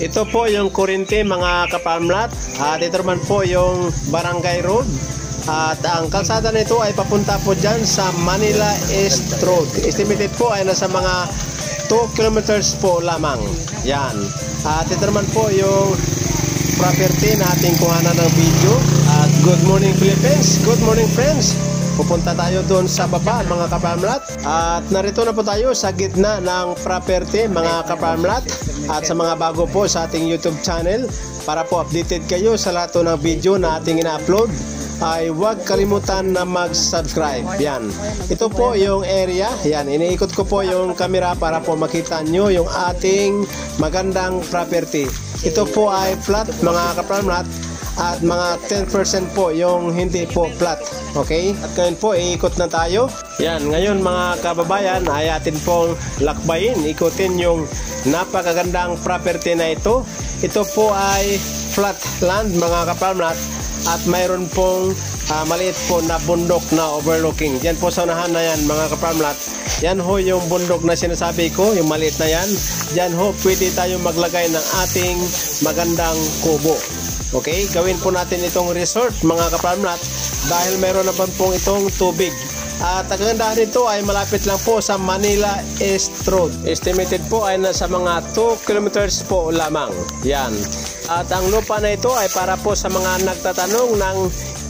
Ito po yung Kurinte mga kapamlat at ito naman po yung Barangay Road. At ang kalsada nito ay papunta po dyan sa Manila East Road. Estimated po ay nasa mga 2 kilometers po lamang. Yan. At ito naman po yung property na ating kuhanan ng video. At good morning Philippines, morning friends. Pupunta tayo doon sa baba mga kapamlat. At narito na po tayo sa gitna ng property mga kapamlat. At sa mga bago po sa ating YouTube channel, para po updated kayo sa lahat ng video na ating ina-upload, ay huwag kalimutan na mag-subscribe. Yan. Ito po yung area. Yan. Iniikot ko po yung camera para po makita nyo yung ating magandang property. Ito po ay flat mga kapamlat at mga 10% po yung hindi po flat. Okay? At ngayon po, iikot na tayo. Yan, ngayon mga kababayan, ay atin pong lakbayin, ikutin yung napakagandang property na ito. Ito po ay flat land mga kapamlat at mayroon pong ah, maliit po na bundok na overlooking. Yan po sa unahan na yan mga kapamlat. Yan ho yung bundok na sinasabi ko, yung maliit na yan. Yan ho, pwede tayo maglagay ng ating magandang kubo. Okay, gawin po natin itong resort mga kapamlat dahil meron na pong itong tubig. At ang kagandahan nito ay malapit lang po sa Manila East Road. Estimated po ay nasa mga 2 kilometers po lamang. Yan. At ang lupa na ito ay para po sa mga nagtatanong ng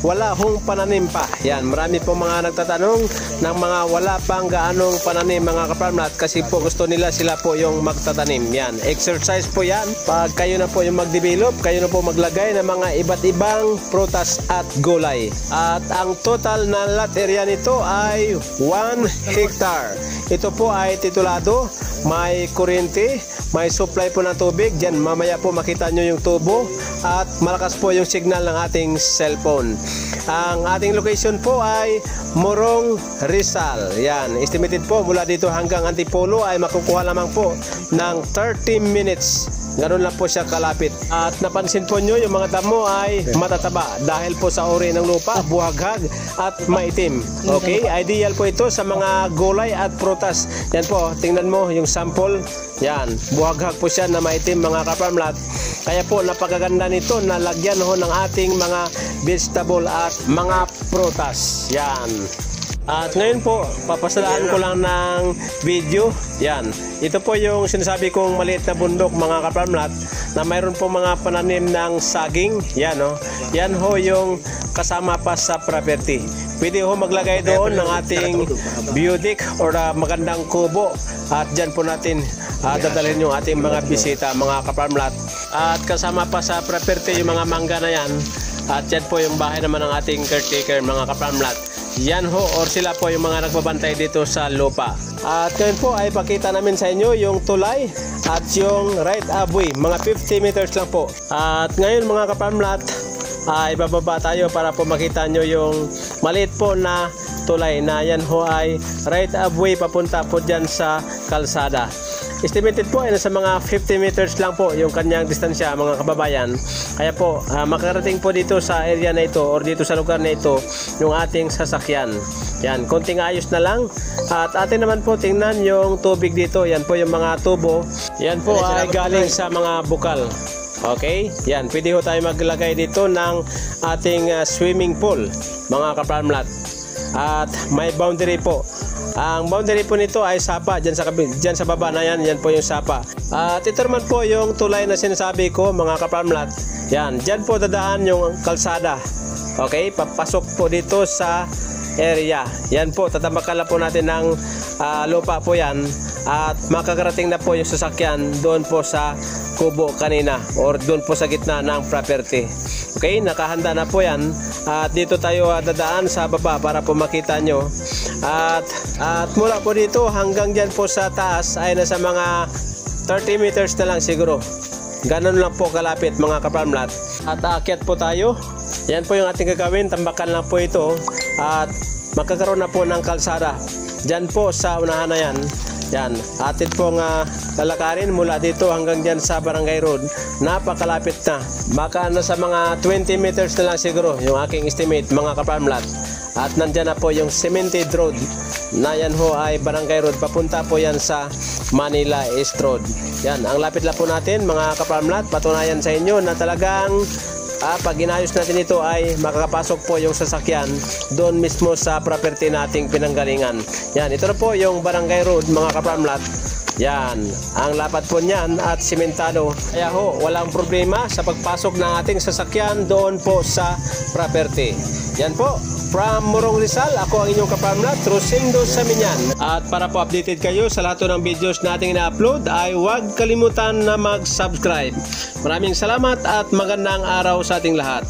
wala hong pananim pa. Yan, marami po mga nagtatanong ng mga wala pang gaanong pananim mga kapamlat kasi po gusto nila sila po yung magtatanim. Yan, exercise po yan. Pag kayo na po yung mag-develop, kayo na po maglagay ng mga iba't ibang prutas at gulay. At ang total na lot area nito ay 1 hectare. Ito po ay titulado, may kuryente, may supply po ng tubig. Diyan mamaya po makita nyo yung tubo at malakas po yung signal ng ating cellphone. Ang ating location po ay Morong Rizal. Yan, estimated po mula dito hanggang Antipolo ay makukuha lamang po ng 30 minutes. Ganun lang po siya kalapit. At napansin po nyo, yung mga damo ay matataba dahil po sa uri ng lupa, buhaghag at maitim. Okay? Ideal po ito sa mga gulay at prutas. Yan po, tingnan mo yung sample. Yan, buhaghag po siya na maitim mga kapamlat. Kaya po napakaganda nito na lagyan ho ng ating mga vegetable at mga prutas. Yan. At ngayon po, papasalaan ko lang ng video. Yan. Ito po yung sinasabi kong maliit na bundok mga kapamlat na mayroon po mga pananim ng saging. Yan no. Yan ho yung kasama pa sa property. Pwede ho maglagay doon ng ating biodic or uh, magandang kubo. At dyan po natin uh, dadalhin yung ating mga bisita, mga kapamlat. At kasama pa sa property yung mga mangga na yan. At yan po yung bahay naman ng ating caretaker, mga kapamlat. Yan ho, or sila po yung mga nagbabantay dito sa lupa. At ngayon po ay pakita namin sa inyo yung tulay at yung right of mga 50 meters lang po. At ngayon mga kapamlat, ay bababa tayo para po makita nyo yung maliit po na tulay na yan ho ay right of papunta po dyan sa kalsada. Estimated po ay nasa mga 50 meters lang po yung kanyang distansya mga kababayan. Kaya po uh, makarating po dito sa area na ito or dito sa lugar na ito yung ating sasakyan. Yan, konting ayos na lang. At atin naman po tingnan yung tubig dito. Yan po yung mga tubo. Yan po ay galing sa mga bukal. Okay? Yan, pwede ho tayo maglagay dito ng ating uh, swimming pool, mga kapamlat. At may boundary po. Ang boundary po nito ay sapa diyan sa diyan sa baba na yan, yan po yung sapa. At ito naman po yung tulay na sinasabi ko, mga kapamlat. Yan, diyan po dadaan yung kalsada. Okay, papasok po dito sa area. Yan po, tatamakan po natin ng uh, lupa po yan at makakarating na po yung sasakyan doon po sa kubo kanina or doon po sa gitna ng property. Okay, nakahanda na po yan at dito tayo uh, dadaan sa baba para po makita nyo at, at mula po dito hanggang dyan po sa taas ay nasa mga 30 meters na lang siguro Ganon lang po kalapit mga kapamlat. At aakyat po tayo. Yan po yung ating gagawin. Tambakan lang po ito. At magkakaroon na po ng kalsada. Diyan po sa unahan na yan. Yan. Atin pong uh, lalakarin mula dito hanggang dyan sa Barangay Road. Napakalapit na. Baka nasa mga 20 meters na lang siguro yung aking estimate mga kapamlat. At nandyan na po yung cemented road na yan ho ay barangay road. Papunta po yan sa Manila East Road. Yan, ang lapit lang po natin mga kapamlat. Patunayan sa inyo na talagang Ah, pag inayos natin ito ay makakapasok po yung sasakyan doon mismo sa property nating pinanggalingan. Yan, ito na po yung Barangay Road mga kapamlat. Yan, ang lapat po niyan at simentado. Kaya ho, walang problema sa pagpasok ng ating sasakyan doon po sa property. Yan po, from Morong Rizal, ako ang inyong kapamlat, Rosendo Saminyan. At para po updated kayo sa lahat ng videos nating na-upload ay huwag kalimutan na mag-subscribe. Maraming salamat at magandang araw sa ating lahat.